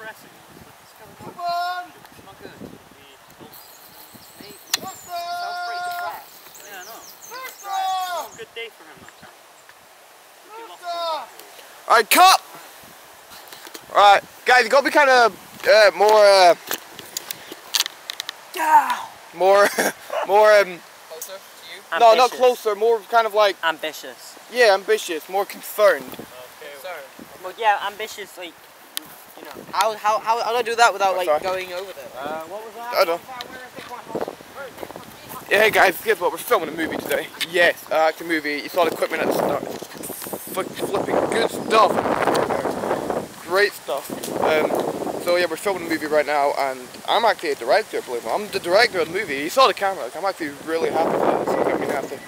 pressing. It's kind of Come on! It's not good. The, Mate, Faster! sounds pretty depressed. yeah, I know. Faster! Good day for him, that camera. He lost Faster! Alright, cut! Alright, guys, you gotta be kind of uh, more, uh, more, more, um, Closer to you. no, not closer, more kind of like, Ambitious. yeah, ambitious, more concerned. Sorry. Well, yeah, ambitious, like, you know. How, how, how, how do I do that without, like, that? going over there? Uh, what was that? I don't. Yeah, hey guys, guess what? We're filming a movie today. Yes, uh, acting movie. You saw the equipment at the start. Flick, flipping good stuff. Great stuff. Um, so yeah, we're filming a movie right now, and I'm actually a director. Believe me, I'm the director of the movie. You saw the camera. Like, I'm actually really happy with this. I'm gonna have to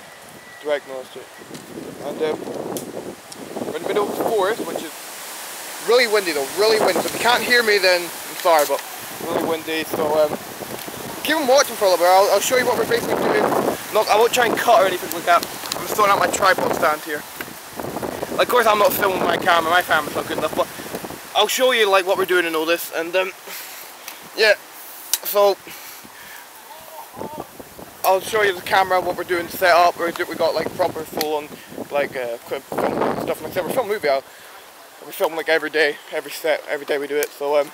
direct most of it. And um, we're in the middle of the forest, which is really windy though. Really windy. So if you can't hear me, then I'm sorry, but really windy. So um, keep on watching for a little bit. I'll, I'll show you what we're basically doing. Look, I won't try and cut or anything like that. I'm throwing out my tripod stand here. Like, of course, I'm not filming my camera. My camera's not good enough, but I'll show you like what we're doing and all this. And um, yeah, so I'll show you the camera, what we're doing set up. We got like proper full on like uh, stuff. Like said, we're filming movie. I'll, we film like every day, every set, every day we do it. So um,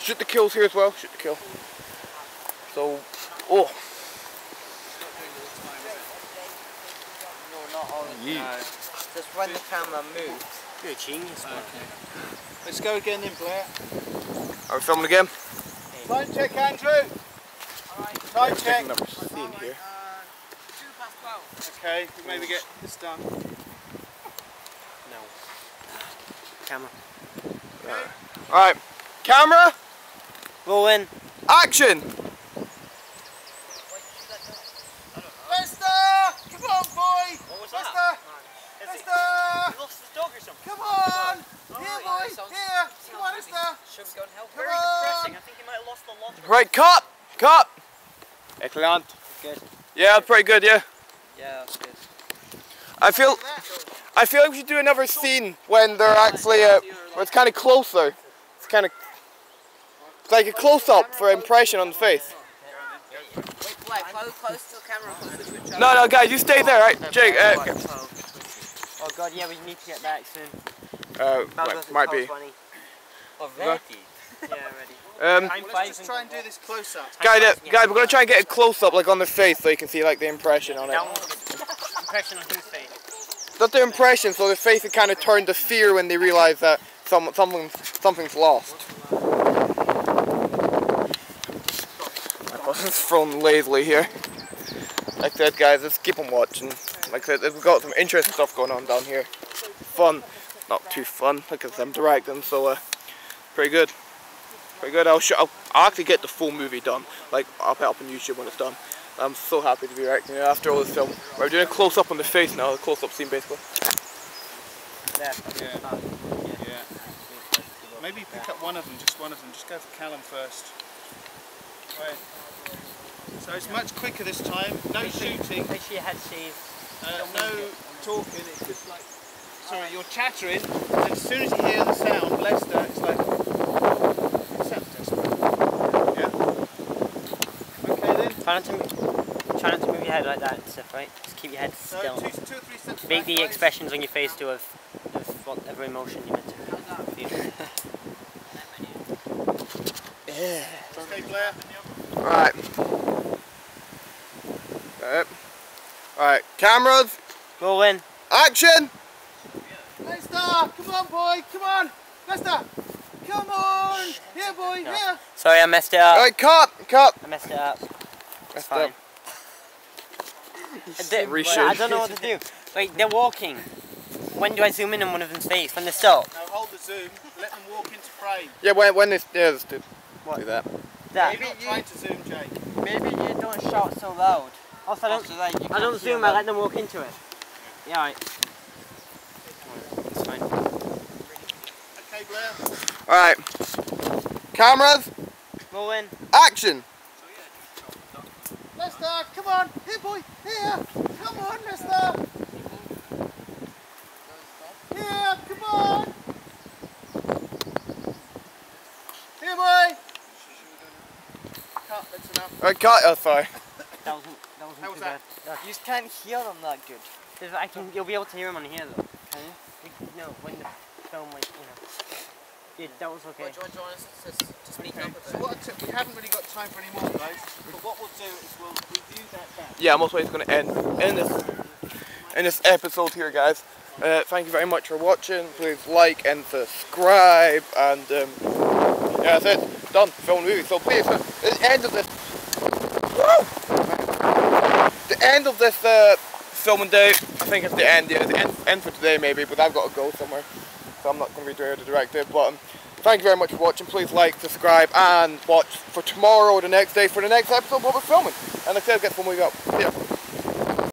shoot the kills here as well. Shoot the kill. So, oh, No, not all the Yeah. time. Just when the camera moves. You're a genius, man. Let's go again then, Blair. are we filming again? Time check, Andrew. Time check. Number sixteen here. Two past twelve. Okay, we maybe get this done. No. Camera. All right, camera, Roll in. action. Lester! Come on, boy! What was that? Lester! Is he, Lester! he lost his dog or something? Come on! Oh, here, yeah, boy! sounds- Here! Come on, Sounds Lester! Should we go and help? Come Very on! depressing. I think he might have lost the logic. Right, cut, cut. Excellent. Good. Yeah, pretty good. Yeah. Yeah, that's good. I feel, I feel like we should do another scene when they're actually, uh, where it's kind of closer. It's kind of, it's like a close-up for impression on the face. Wait, Blair, close, close to the camera. Close to each other. No, no, guys, you stay there, right? Jake, uh, Oh god, yeah, we need to get back soon. uh, might, goes the might be. 12:20. Already? Yeah, ready. Um, Time Let's just try and do this close up. guys, uh, guys, we're gonna try and get a close-up, like on the face, so you can see like the impression on it. Impression on whose face? Not the impression, so the face would kind of turn to fear when they realise that some, something, something's lost. My cousin's thrown lazily here. Like I said, guys, let's keep on watching. Like I said, we've got some interesting stuff going on down here. Fun, not too fun, because I'm directing, so uh, pretty good. Pretty good. I'll, I'll, I'll actually get the full movie done. Like, I'll put it up on YouTube when it's done. I'm so happy to be directing it after all this film. We're doing a close up on the face now, a close up scene basically. There. Yeah. Yeah. Maybe pick up one of them, just one of them. Just go for Callum first. Right. So it's much quicker this time. No shooting, Make sure your uh, no talking. It's just like, sorry, you're chattering. And as soon as you hear the sound, Lester, it's like, sounds desperate. Yeah. Okay then. Try not to move, try not to move your head like that and stuff, right? Just keep your head So still. two, two or three steps Make the guys. expressions on your face do of, of whatever emotion you meant to feel. Okay, Blair. Alright. Alright. Alright, cameras, Roll in. action! Lester, come on, boy, come on, Lester, come on, here, boy, No. here. Sorry, I messed it up. Alright, cut, cut! I messed it up. That's fine. done. I, did, Reshoot. I don't know what to do. Wait, they're walking. When do I zoom in on one of them's face? When they stop? Now hold the zoom, let them walk into frame. Yeah, when, when this, yeah, let's do, What? do that. That. You're not trying to zoom, Jake. Maybe you don't shout so loud. Also, I don't, I don't zoom, I let them walk into it. Yeah, right. It's fine. Okay, Blair. Alright. Cameras, Roll in. action! Mister, come on. Here, boy. Here. Come on, mister. Here, come on. Here, boy. Cut, that's enough. I cut, oh, sorry. That wasn't, that wasn't that? Bad. You can't hear them that good. I can, you'll be able to hear them on here, though. Can you? no, when the film, like, you know. Yeah, that was okay. What do you want, do you want us to, to speak up a So what I took, we haven't really got time for any more, guys. But what we'll do is we'll review that back. Yeah, I'm also going to end in this in this episode here, guys. Uh, thank you very much for watching. Please like and subscribe, and um, yeah, that's it. Done. Film movie. So please, uh, the end of this. Woo! The end of this uh, filming day. I think it's the end. Yeah, the end, end for today maybe, but I've got to go somewhere, so I'm not going to be there to direct. But um, thank you very much for watching. Please like, subscribe, and watch for tomorrow or the next day for the next episode what we're filming. And like I said, get some movie up. Yeah.